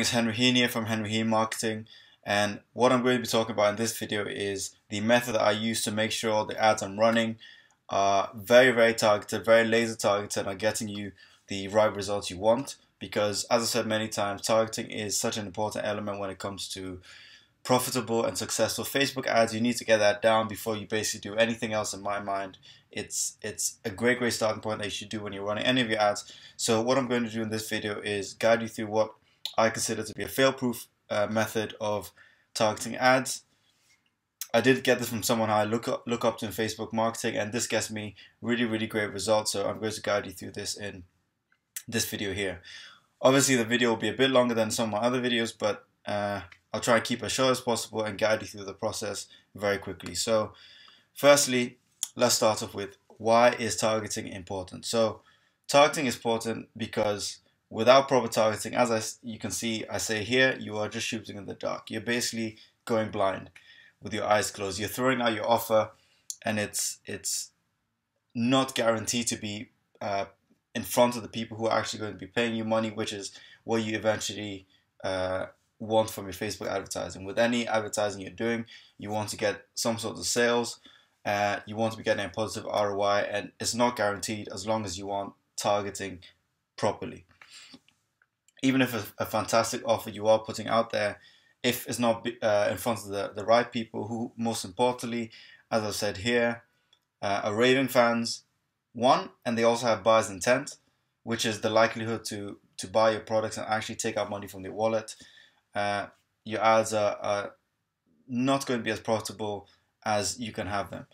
It's Henry Hien here from Henry Hien Marketing. And what I'm going to be talking about in this video is the method that I use to make sure the ads I'm running are very very targeted, very laser targeted and are getting you the right results you want. Because as I said many times targeting is such an important element when it comes to profitable and successful Facebook ads. You need to get that down before you basically do anything else in my mind. It's it's a great great starting point that you should do when you're running any of your ads. So what I'm going to do in this video is guide you through what I consider to be a fail-proof uh, method of targeting ads. I did get this from someone I look up, look up to in Facebook marketing, and this gets me really, really great results. So I'm going to guide you through this in this video here. Obviously, the video will be a bit longer than some of my other videos, but uh, I'll try and keep as short as possible and guide you through the process very quickly. So, firstly, let's start off with why is targeting important? So, targeting is important because without proper targeting, as I, you can see, I say here, you are just shooting in the dark. You're basically going blind with your eyes closed. You're throwing out your offer, and it's it's not guaranteed to be uh, in front of the people who are actually going to be paying you money, which is what you eventually uh, want from your Facebook advertising. With any advertising you're doing, you want to get some sort of sales. Uh, you want to be getting a positive ROI, and it's not guaranteed as long as you aren't targeting properly even if a, a, fantastic offer you are putting out there, if it's not uh, in front of the, the right people, who most importantly, as I said here, uh, are raving fans, one, and they also have buyer's intent, which is the likelihood to to buy your products and actually take out money from their wallet. Uh, your ads are, are not going to be as profitable as you can have them.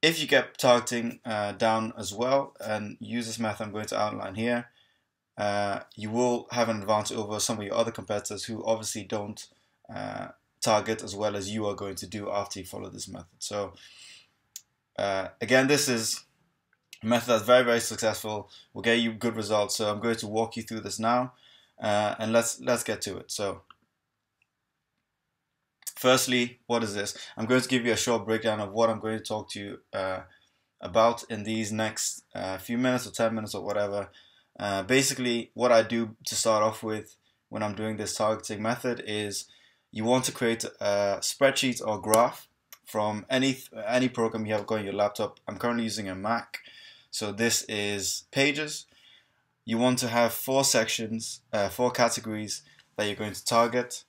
If you get targeting uh, down as well and use this method I'm going to outline here, uh, you will have an advantage over some of your other competitors who obviously don't uh, target as well as you are going to do after you follow this method. So uh, again, this is a method that's very, very successful. Will get you good results. So I'm going to walk you through this now, uh, and let's let's get to it. So. Firstly, what is this? I'm going to give you a short breakdown of what I'm going to talk to you uh, about in these next few minutes or 10 minutes or whatever uh, basically, what I do to start off with when I'm doing this targeting method is you want to create a spreadsheet or graph from any any program you have going on your laptop. I'm currently using a Mac, so this is Pages. You want to have four sections, uh, four categories that you're going to target.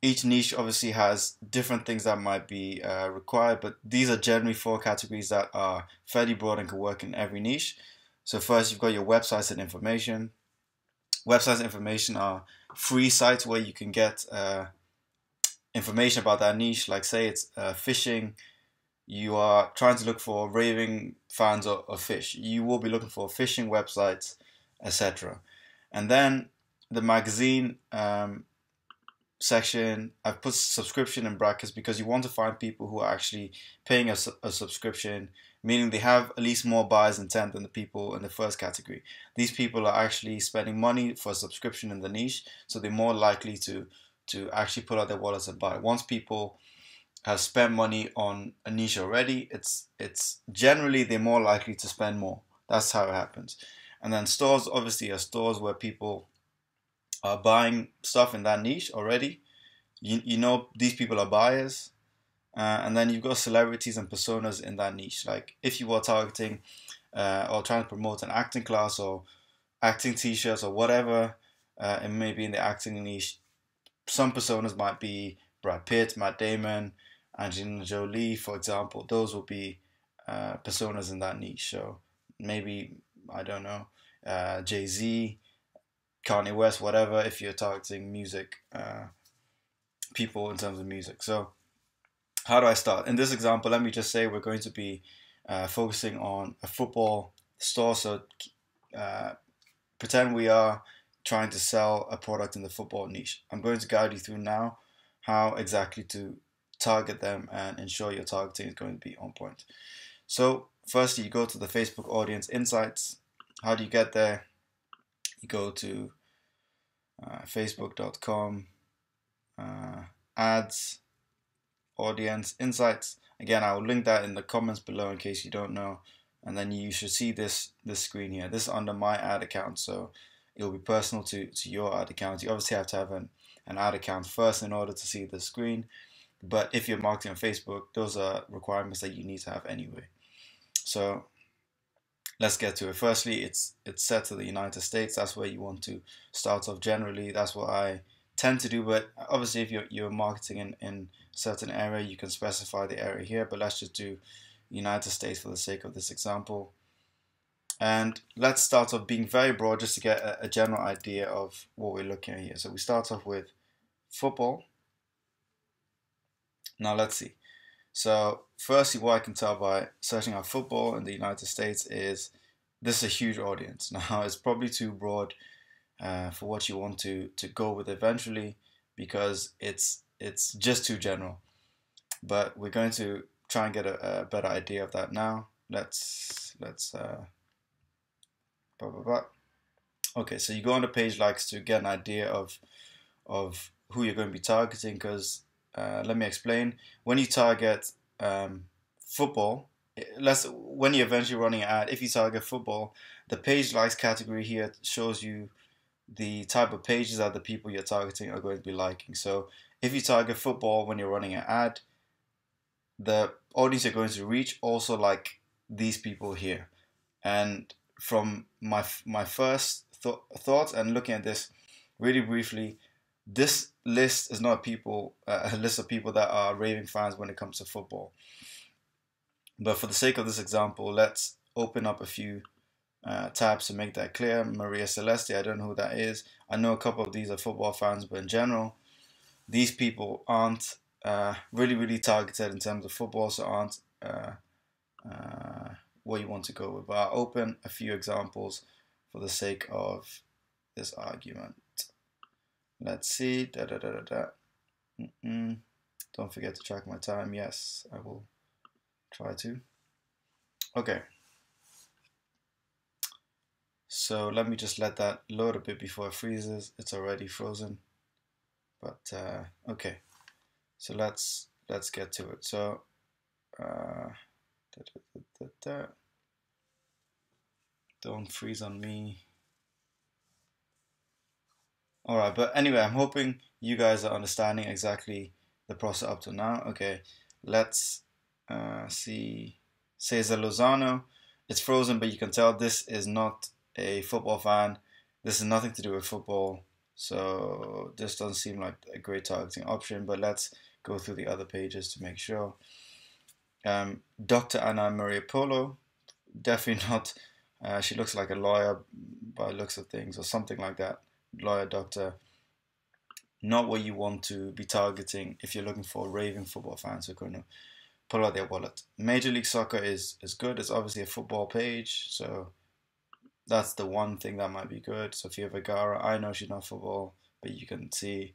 Each niche obviously has different things that might be uh, required, but these are generally four categories that are fairly broad and can work in every niche. So first you've got your websites and information. Websites and information are free sites where you can get uh, information about that niche. Like say it's uh, fishing, you are trying to look for raving fans of, of fish. You will be looking for fishing websites, etc. And then the magazine um, section, I've put subscription in brackets because you want to find people who are actually paying a, a subscription meaning they have at least more buyers intent than the people in the first category. These people are actually spending money for a subscription in the niche, so they're more likely to to actually pull out their wallets and buy. Once people have spent money on a niche already, it's it's generally they're more likely to spend more. That's how it happens. And then stores obviously are stores where people are buying stuff in that niche already. You, you know these people are buyers uh, and then you've got celebrities and personas in that niche. Like if you are targeting uh, or trying to promote an acting class or acting t-shirts or whatever, uh, and maybe in the acting niche, some personas might be Brad Pitt, Matt Damon, Angelina Jolie, for example. Those will be uh, personas in that niche. So maybe I don't know uh, Jay Z, Kanye West, whatever. If you're targeting music uh, people in terms of music, so how do I start? In this example, let me just say we're going to be uh, focusing on a football store. So uh, pretend we are trying to sell a product in the football niche. I'm going to guide you through now how exactly to target them and ensure your targeting is going to be on point. So firstly, you go to the Facebook Audience Insights. How do you get there? You go to uh, facebook.com uh, ads audience insights. Again, I will link that in the comments below in case you don't know. And then you should see this this screen here. This is under my ad account. So it will be personal to, to your ad account. You obviously have to have an, an ad account first in order to see the screen. But if you're marketing on Facebook, those are requirements that you need to have anyway. So let's get to it. Firstly, it's it's set to the United States. That's where you want to start off generally. That's what I tend to do. But obviously, if you're you're marketing in in certain area, you can specify the area here. But let's just do United States for the sake of this example. And let's start off being very broad just to get a, a general idea of what we're looking at here. So we start off with football. Now let's see. So firstly, what I can tell by searching out football in the United States is this is a huge audience. Now it's probably too broad uh, for what you want to to go with eventually because it's it's just too general. But we're going to try and get a, a better idea of that now. Let's let's uh, blah, blah, blah. Okay, so you go on the page likes to get an idea of of who you're going to be targeting because uh, let me explain. When you target um, football, let's when you're eventually running an ad, if you target football, the page likes category here shows you the type of pages that the people you're targeting are going to be liking. So if you target football when you're running an ad, the audience you're going to reach also like these people here. And from my my first th- thoughts and looking at this really briefly, this list is not people uh, a list of people that are raving fans when it comes to football. But for the sake of this example, let's open up a few uh, tabs to make that clear. Maria Celeste, I don't know who that is. I know a couple of these are football fans, but in general, these people aren't uh, really, really targeted in terms of football, so aren't uh, uh, what you want to go with. But I'll open a few examples for the sake of this argument. Let's see. Da, da, da, da, da. Mm -mm. Don't forget to track my time. Yes, I will try to. Okay. So let me just let that load a bit before it freezes. It's already frozen. But uh, okay. So let's let's get to it. So uh, da, da, da, don't freeze on me. All right, but anyway, I'm hoping you guys are understanding exactly the process up to now. Okay, let's uh, see. Cesar Lozano. It's frozen, but you can tell this is not a football fan. This has nothing to do with football. So this doesn't seem like a great targeting option, but let's go through the other pages to make sure. Um, Dr. Anna Maria Polo, definitely not. Uh, she looks like a lawyer by looks of things, or something like that lawyer, doctor, not what you want to be targeting if you're looking for raving football fans who are going to pull out their wallet. Major League Soccer is, is good. It's obviously a football page, so that's the one thing that might be good. Sofia Vergara, I know she's not football, but you can see,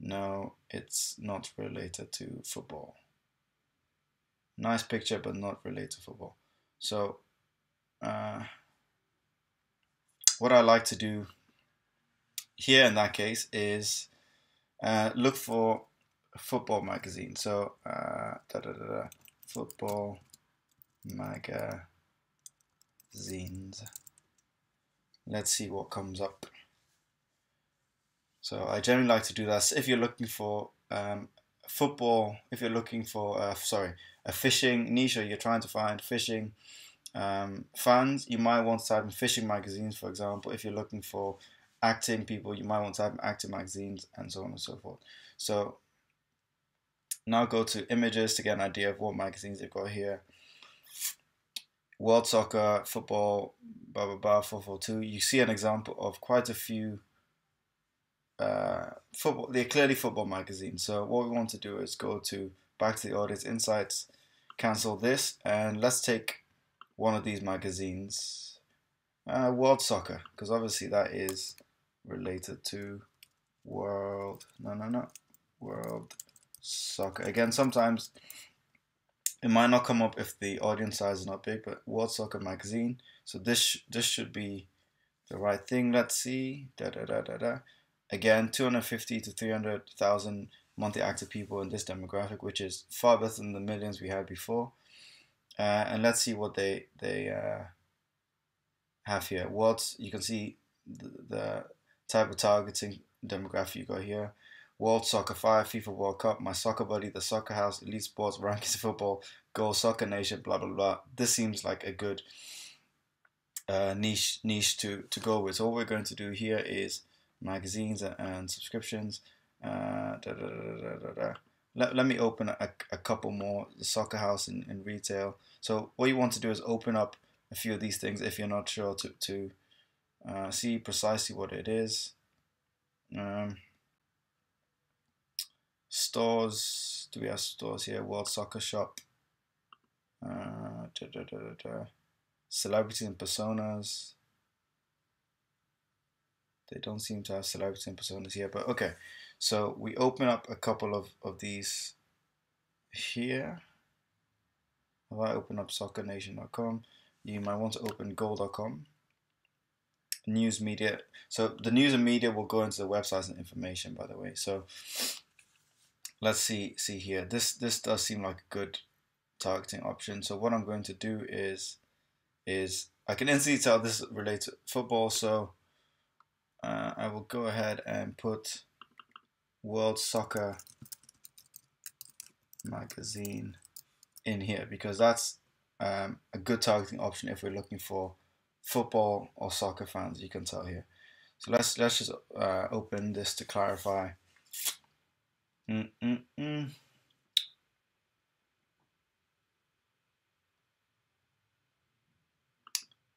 no, it's not related to football. Nice picture, but not related to football. So, uh, what I like to do here in that case is uh, look for football magazine. So uh, da, da, da, football magazines. Let's see what comes up. So I generally like to do that. if you're looking for um, football, if you're looking for uh, sorry a fishing niche or you're trying to find fishing um, fans, you might want to type in fishing magazines, for example. If you're looking for acting people, you might want to have acting magazines and so on and so forth. So now go to images to get an idea of what magazines they've got here. World Soccer, Football, blah blah blah, 442. You see an example of quite a few uh, football. They're clearly football magazines. So what we want to do is go to back to the audience insights, cancel this, and let's take one of these magazines, uh, World Soccer, because obviously that is related to world no no no world soccer again sometimes it might not come up if the audience size is not big but world soccer magazine so this this should be the right thing. Let's see. Da da da da da. Again 250 to 300,000 monthly active people in this demographic which is far better than the millions we had before. Uh, and let's see what they they uh, have here. What you can see the, the type of targeting demographic you got here. World Soccer 5, FIFA World Cup, My Soccer Buddy, The Soccer House, Elite Sports, Rankings Football, Goal Soccer Nation, blah blah blah. This seems like a good uh, niche niche to, to go with. So what we're going to do here is magazines and subscriptions. Uh, da, da, da, let, let me open a, a couple more. The Soccer House in, in retail. So what you want to do is open up a few of these things if you're not sure to, to uh, see precisely what it is. Um, stores, do we have stores here? World Soccer Shop. Uh, da, da, da, Celebrities and personas. They don't seem to have celebrities and personas here, but okay. So we open up a couple of, of these here. If I open up soccernation.com, you might want to open goal.com. News media. So the news and media will go into the websites and information, by the way. So let's see see here. This this does seem like a good targeting option. So what I'm going to do is is I can instantly tell this relates to football. So uh, I will go ahead and put World Soccer magazine in here because that's um, a good targeting option if we're looking for football or soccer fans. You can tell here. So let's let's just uh, open this to clarify. Mm -mm -mm.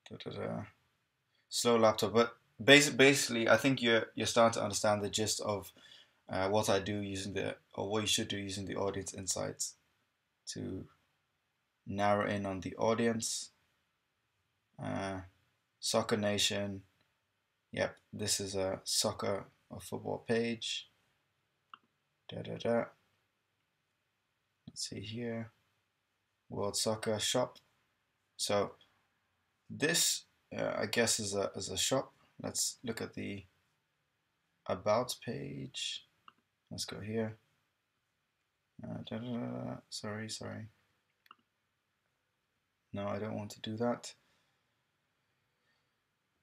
Da. Slow laptop, but basically, basically, I think you're you're starting to understand the gist of uh, what I do using the or what you should do using the audience insights to narrow in on the audience. Uh, soccer Nation. Yep, this is a soccer or football page. Da da da. Let's see here. World Soccer Shop. So this, uh, I guess, is a is a shop. Let's look at the about page. Let's go here. Uh, da, da, da, sorry, sorry. No, I don't want to do that.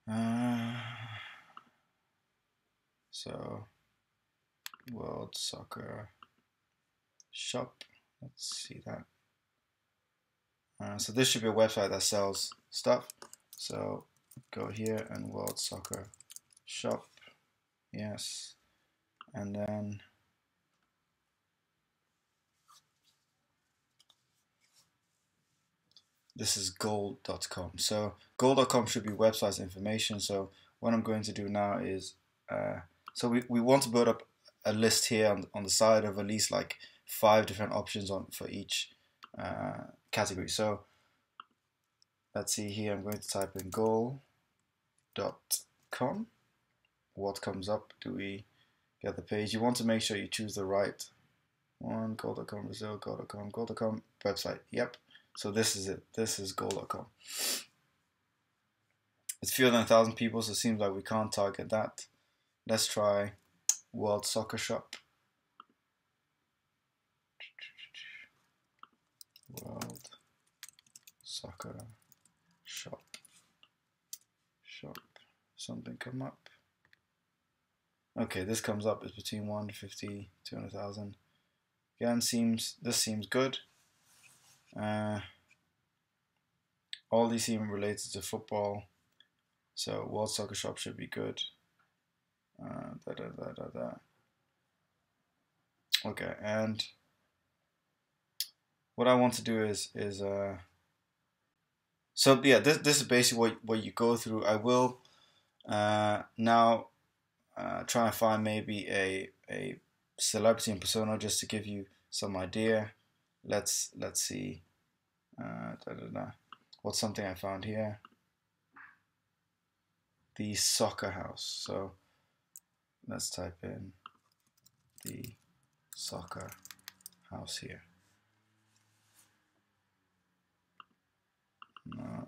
Uh, so, World Soccer Shop. Let's see that. Uh, so this should be a website that sells stuff. So go here and World Soccer Shop. Yes. And then this is goal.com. So goal.com should be website information. So what I'm going to do now is, uh, so we, we want to build up a list here on, on the side of at least like five different options on for each uh, category. So let's see here, I'm going to type in goal.com. What comes up? Do we get the page? You want to make sure you choose the right one, goal.com, Brazil, goal.com, goal.com, website. Yep. So this is it. This is goal.com. It's fewer than a thousand people, so it seems like we can't target that. Let's try World Soccer Shop. World Soccer Shop. Shop. Something come up. Okay, this comes up is between 150, 200,000. Again, seems this seems good. Uh, all these seem related to football, so World Soccer Shop should be good. Uh, da, da, da, da, da. Okay, and what I want to do is is uh, so yeah, this this is basically what what you go through. I will uh, now uh, try and find maybe a a celebrity and persona just to give you some idea let's let's see uh, da, da, da. what's something I found here the soccer house so let's type in the soccer house here. No.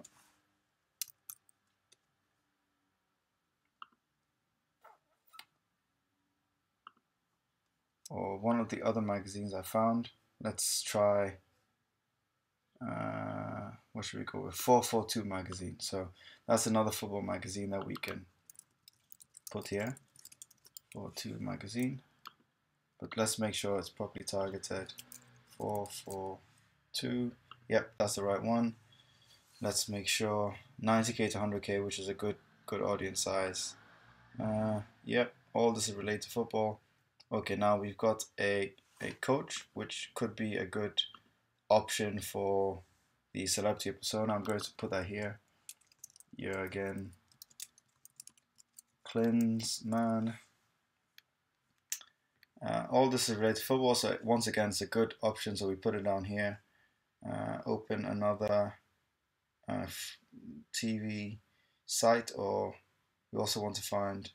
or one of the other magazines I found. Let's try uh, what should we go with 442 magazine. So that's another football magazine that we can put here for two magazine. But let's make sure it's properly targeted. 442 yep that's the right one. Let's make sure 90k to 100k which is a good good audience size. Uh, yep all this is related to football. Okay now we've got a a coach which could be a good option for the celebrity persona. I'm going to put that here. Jurgen Klinsmann uh, all this is related to football, so once again, it's a good option. So we put it down here. Uh, open another uh, TV site, or we also want to find.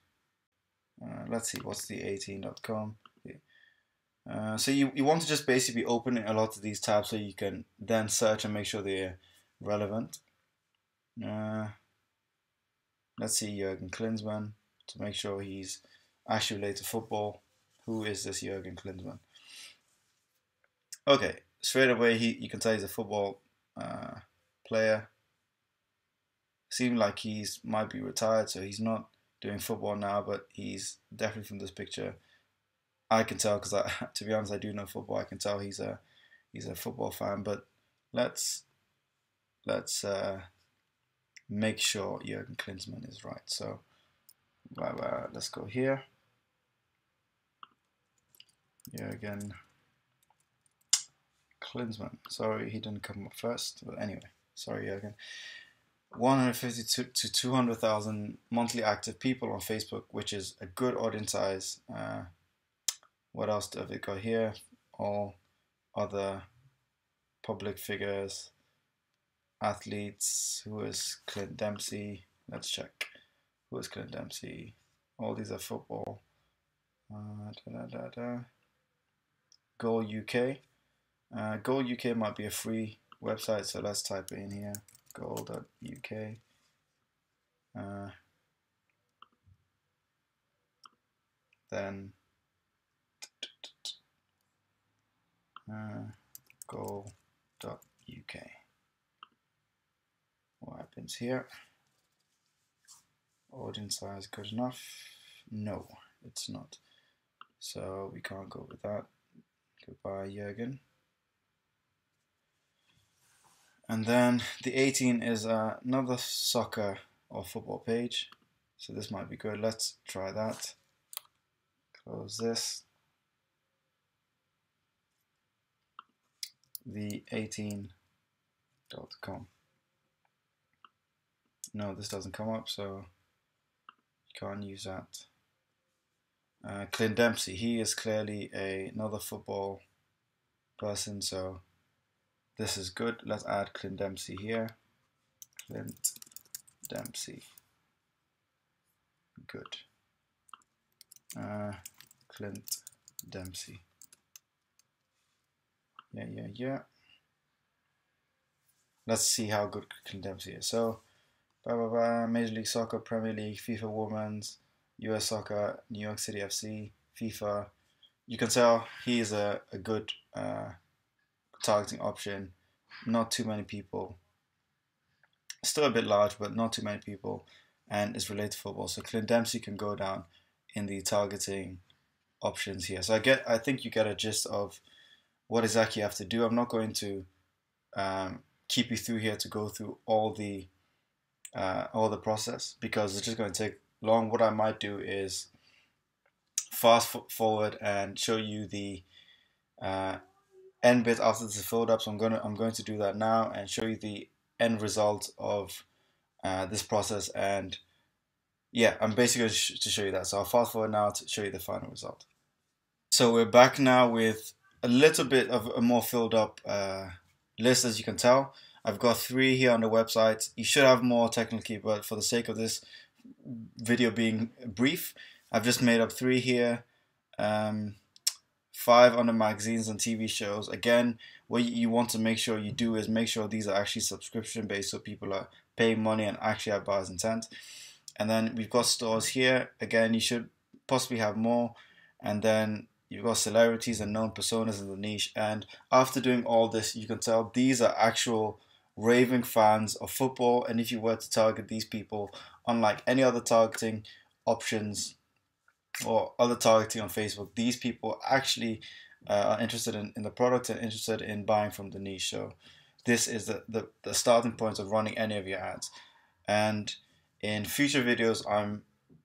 Uh, let's see, what's the 18.com? Uh, so you, you want to just basically open a lot of these tabs so you can then search and make sure they're relevant. Uh, let's see Jurgen Klinsmann to make sure he's actually related to football. Who is this Jurgen Klinsmann? Okay, straight away he you can tell he's a football uh, player. Seems like he's might be retired, so he's not doing football now, but he's definitely from this picture. I can tell because I, to be honest, I do know football. I can tell he's a he's a football fan. But let's let's uh, make sure Jurgen Klinsmann is right. So, let's go here. Jurgen Klinsmann. Sorry, he didn't come up first. But anyway, sorry, Jurgen. 150 to 200,000 monthly active people on Facebook, which is a good audience size. Uh, what else have we got here? All other public figures, athletes. Who is Clint Dempsey? Let's check. Who is Clint Dempsey? All these are football. Uh, da, da, da, Goal UK. Uh, Goal UK might be a free website, so let's type it in here. Goal.uk. Uh, then uh, goal.uk. What happens here? Audience size good enough? No, it's not. So we can't go with that. Goodbye, Jurgen. And then the 18 is uh, another soccer or football page. So this might be good. Let's try that. Close this. The 18.com. No, this doesn't come up, so you can't use that. Uh, Clint Dempsey, he is clearly a, another football person, so this is good. Let's add Clint Dempsey here. Clint Dempsey. Good. Uh, Clint Dempsey. Yeah, yeah, yeah. Let's see how good Clint Dempsey is. So, blah, blah, blah, Major League Soccer, Premier League, FIFA Women's, US Soccer, New York City FC, FIFA. You can tell he is a, a good uh, targeting option. Not too many people. Still a bit large, but not too many people. And it's related to football. So Clint Dempsey can go down in the targeting options here. So I get, I think you get a gist of what exactly you have to do. I'm not going to um, keep you through here to go through all the uh, all the process because it's just going to take long, what I might do is fast forward and show you the uh, end bit after this is filled up. So I'm going to I'm going to do that now and show you the end result of uh, this process. And yeah, I'm basically going to show you that. So I'll fast forward now to show you the final result. So we're back now with a little bit of a more filled up uh, list, as you can tell. I've got three here on the website. You should have more technically, but for the sake of this, video being brief. I've just made up three here. Um, five on the magazines and TV shows. Again, what you want to make sure you do is make sure these are actually subscription based so people are paying money and actually have buyer's intent. And then we've got stores here. Again, you should possibly have more. And then you've got celebrities and known personas in the niche. And after doing all this, you can tell these are actual raving fans of football. And if you were to target these people, unlike any other targeting options or other targeting on Facebook, these people actually uh, are interested in, in the product and interested in buying from the niche. So this is the, the, the starting point of running any of your ads. And in future videos, I'm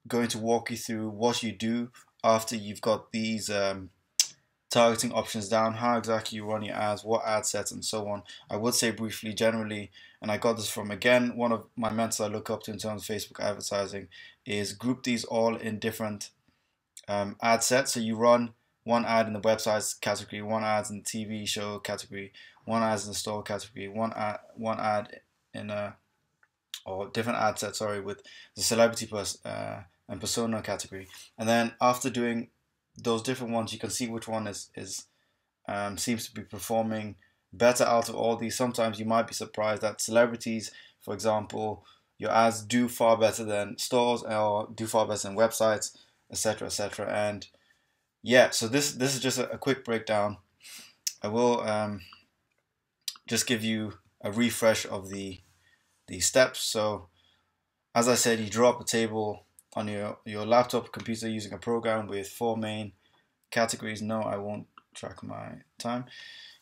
going to walk you through what you do after you've got these um, targeting options down, how exactly you run your ads, what ad sets, and so on. I would say briefly, generally, and I got this from again one of my mentors I look up to in terms of Facebook advertising, is group these all in different um, ad sets. So you run one ad in the websites category, one ad in the TV show category, one ad in the store category, one ad, one ad in a or different ad set, sorry, with the celebrity pers- uh, and persona category. And then after doing those different ones, you can see which one is is um, seems to be performing better out of all these. Sometimes you might be surprised that celebrities, for example, your ads do far better than stores or do far better than websites, etc., etc. And yeah, so this this is just a, a quick breakdown. I will um, just give you a refresh of the the steps. So as I said, you draw up a table on your, your laptop computer using a program with four main categories. No, I won't track my time.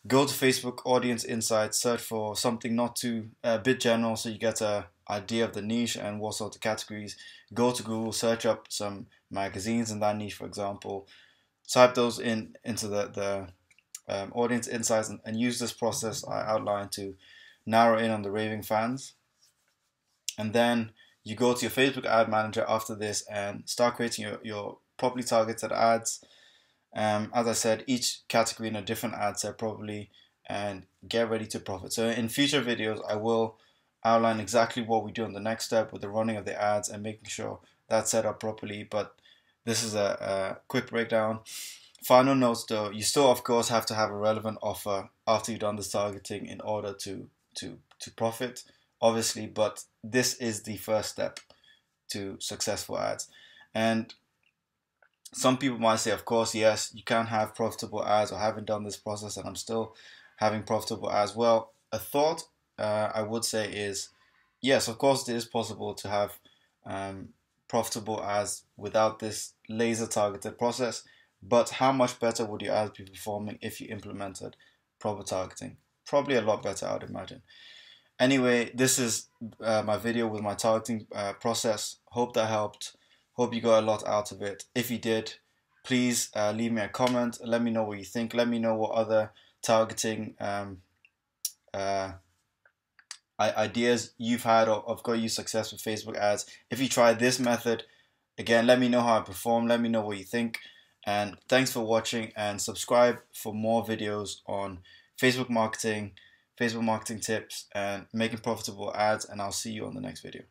Go to Facebook Audience Insights, search for something not too a uh, bit general so you get a idea of the niche and what sort of categories. Go to Google, search up some magazines in that niche, for example. Type those in into the, the um, audience insights and, and use this process I outlined to narrow in on the raving fans. And then you go to your Facebook ad manager after this and start creating your, your properly targeted ads. Um, as I said, each category in a different ad set probably and get ready to profit. So in future videos, I will outline exactly what we do on the next step with the running of the ads and making sure that's set up properly. But this is a, a quick breakdown. Final notes though, you still of course have to have a relevant offer after you've done this targeting in order to to to profit obviously, but this is the first step to successful ads. And some people might say, of course, yes, you can have profitable ads or haven't done this process and I'm still having profitable ads. Well, a thought uh, I would say is, yes, of course, it is possible to have um, profitable ads without this laser targeted process. But how much better would your ads be performing if you implemented proper targeting? Probably a lot better, I'd imagine. Anyway, this is uh, my video with my targeting uh, process. Hope that helped. Hope you got a lot out of it. If you did, please uh, leave me a comment. Let me know what you think. Let me know what other targeting um, uh, ideas you've had of, of got you success with Facebook ads. If you try this method, again, let me know how I perform. Let me know what you think. And thanks for watching and subscribe for more videos on Facebook marketing Facebook marketing tips and making profitable ads. And I'll see you on the next video.